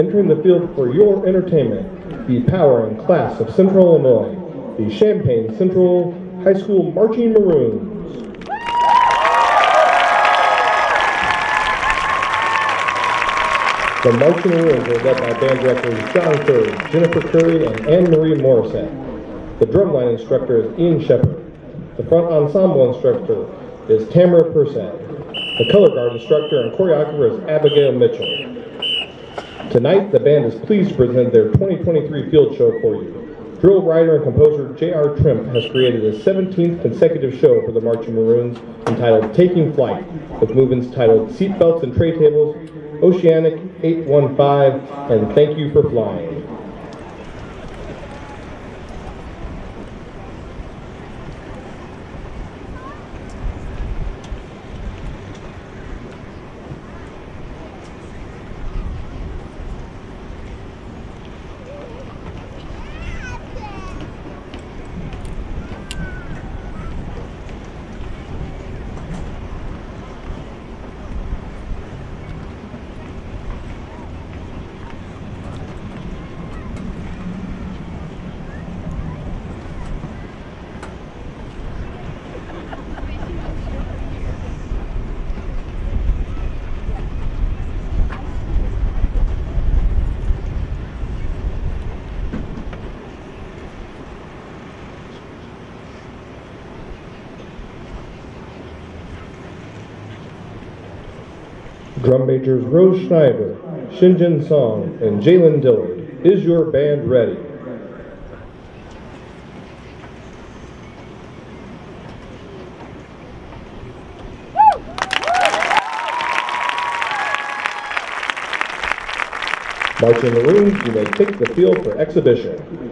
Entering the field for your entertainment, the power and class of Central Illinois, the Champaign Central High School Marching Maroons. The Marching Maroons are led by band directors John Curry, Jennifer Curry, and Anne Marie Morissette. The drumline instructor is Ian Shepard. The front ensemble instructor is Tamara Persad. The color guard instructor and choreographer is Abigail Mitchell. Tonight, the band is pleased to present their 2023 field show for you. Drill writer and composer J.R. Trimp has created a 17th consecutive show for the Marching Maroons entitled Taking Flight, with movements titled Seatbelts and Tray Tables, Oceanic 815, and Thank You for Flying. Drum majors Rose Schneider, Shinjin Song, and Jalen Dillard. Is your band ready? Marching Maroons, you may take the field for exhibition.